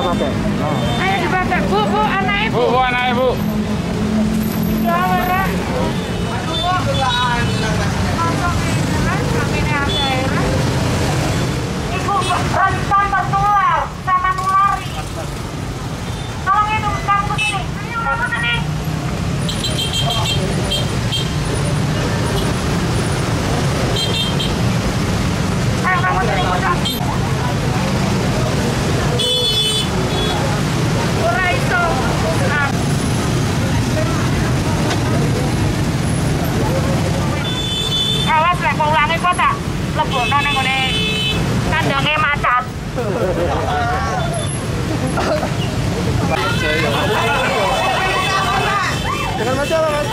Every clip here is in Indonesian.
Bapak? Ah. Ayo di Bu, Bu. Bu, Bu. Kok tak lebokno ning ngene kandange macan. Dengan Mas siapa Mas?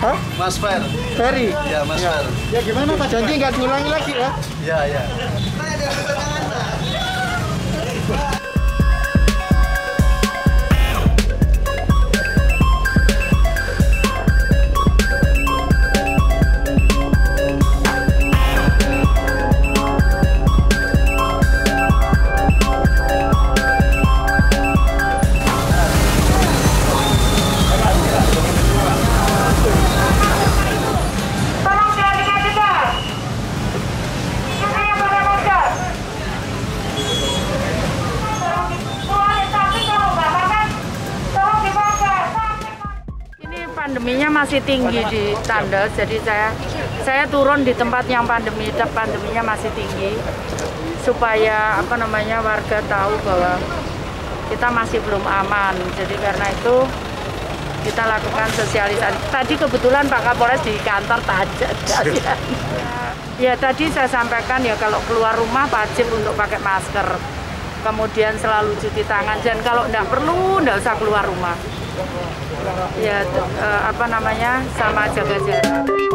Hah? Mas Fer, Ferry. ya Mas Fer, Ya gimana Pak janji nggak diulangi lagi ya? ya ya. Pandeminya masih tinggi di Tanda, jadi saya saya turun di tempat yang pandemi pandeminya masih tinggi supaya apa namanya warga tahu bahwa kita masih belum aman. Jadi karena itu kita lakukan sosialisasi. Tadi kebetulan Pak Kapolres di kantor tajak. Ya. ya tadi saya sampaikan ya kalau keluar rumah wajib untuk pakai masker. Kemudian selalu cuci tangan dan kalau tidak perlu tidak usah keluar rumah. Ya eh, apa namanya sama jaga jarak.